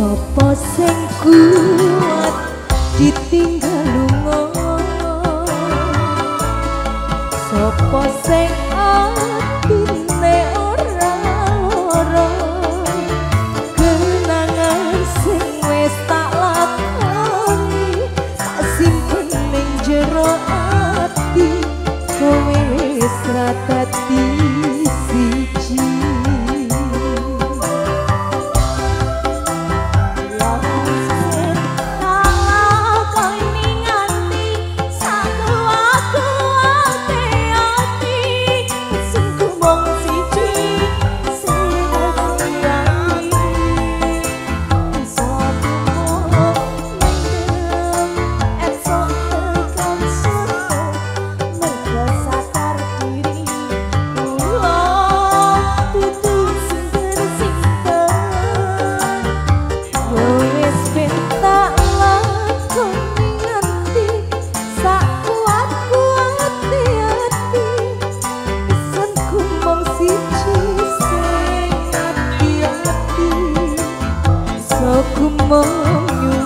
Sopo sing kuat ditinggal mong nhung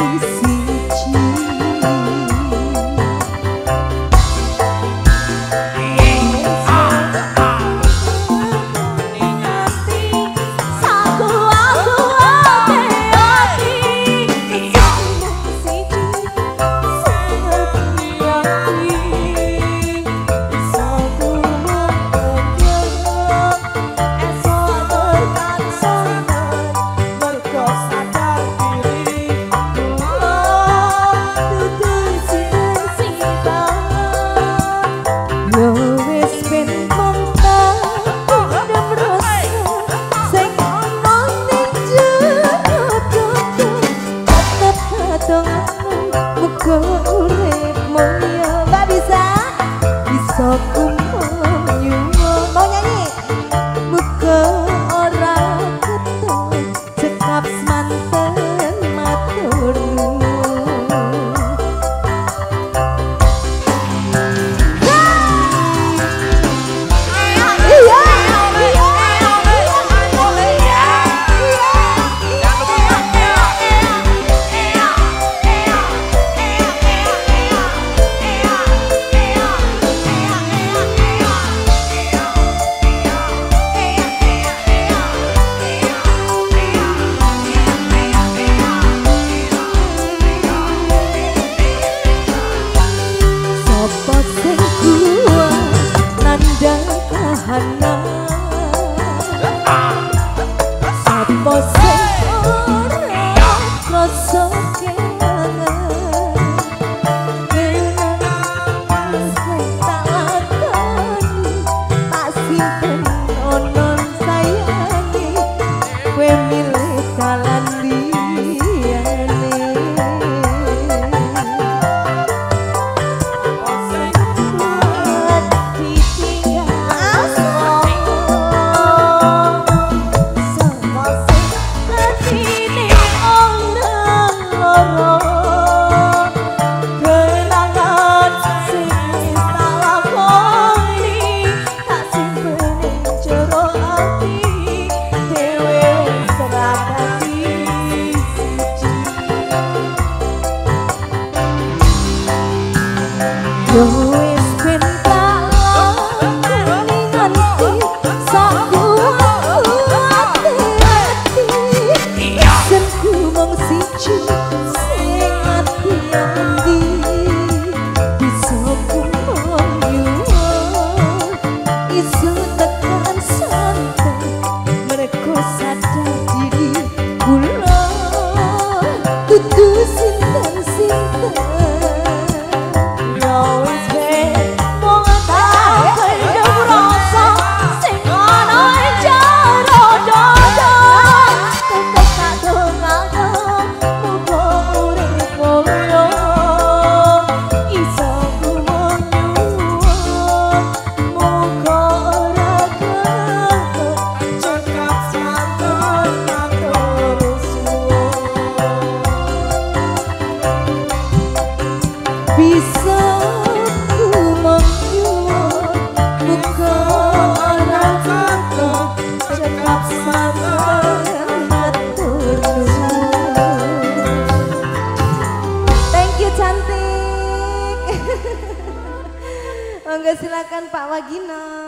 peace. rasa see dengan Pak Wagina.